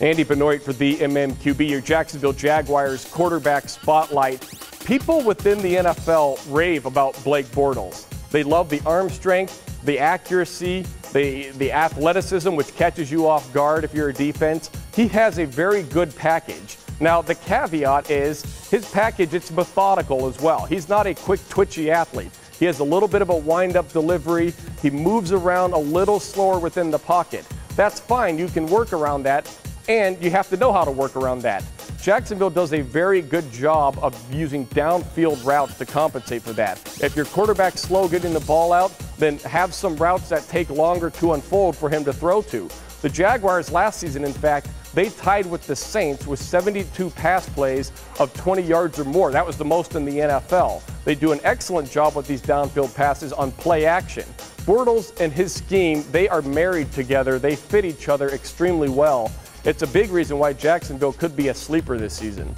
Andy Benoit for the MMQB, your Jacksonville Jaguars quarterback spotlight. People within the NFL rave about Blake Bortles. They love the arm strength, the accuracy, the, the athleticism, which catches you off guard if you're a defense. He has a very good package. Now, the caveat is his package, it's methodical as well. He's not a quick, twitchy athlete. He has a little bit of a wind up delivery. He moves around a little slower within the pocket. That's fine. You can work around that and you have to know how to work around that. Jacksonville does a very good job of using downfield routes to compensate for that. If your quarterback's slow getting the ball out, then have some routes that take longer to unfold for him to throw to. The Jaguars last season, in fact, they tied with the Saints with 72 pass plays of 20 yards or more. That was the most in the NFL. They do an excellent job with these downfield passes on play action. Bortles and his scheme, they are married together. They fit each other extremely well. It's a big reason why Jacksonville could be a sleeper this season.